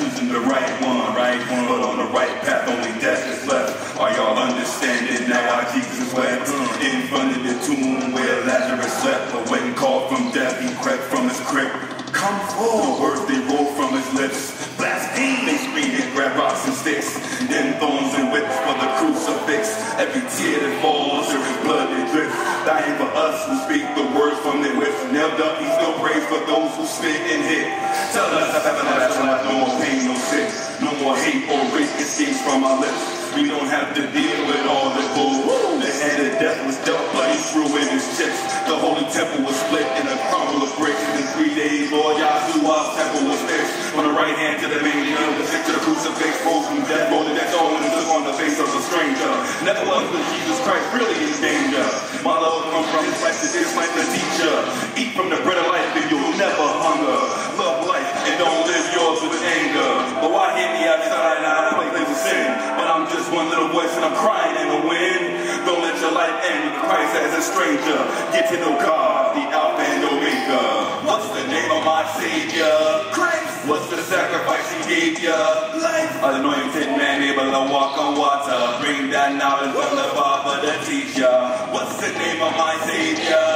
choosing the right one, right one, but on the right path, only death is left. Are y'all understanding now how Jesus wept in front of the tomb where Lazarus slept? But when called from death, he crept from his crypt. Come forward, they rolled from his lips. Blaspheme, they screamed grab grabbed rocks and sticks. Then thorns and whips for the crucifix. Every tear that falls, there is blood that drips. Dying for us who speak the words from their lips. Nailed up, he still prays for those who spit and hit. Tell us, I've everlasting life, escapes from our lips. We don't have to deal with all the bull. The hand of death was dealt, but he threw in his chips. The holy temple was split in a crumble of bricks. In three days, Lord Yahshua's temple was fixed. From the right hand to the main hand, the stick to the crucifix, rose from death, rolled the on and took on the face of a stranger. Never was Jesus Christ really in danger. My love comes from his is like the teacher. Eat from the One little voice and I'm crying in the wind. Don't let your life end with Christ as a stranger. Get to know God, the Alpha and Omega. What's the name of my Savior? Christ. What's the sacrifice He gave ya? Life. Anointed man able to walk on water. Bring that knowledge from the Father, the teacher. What's the name of my Savior?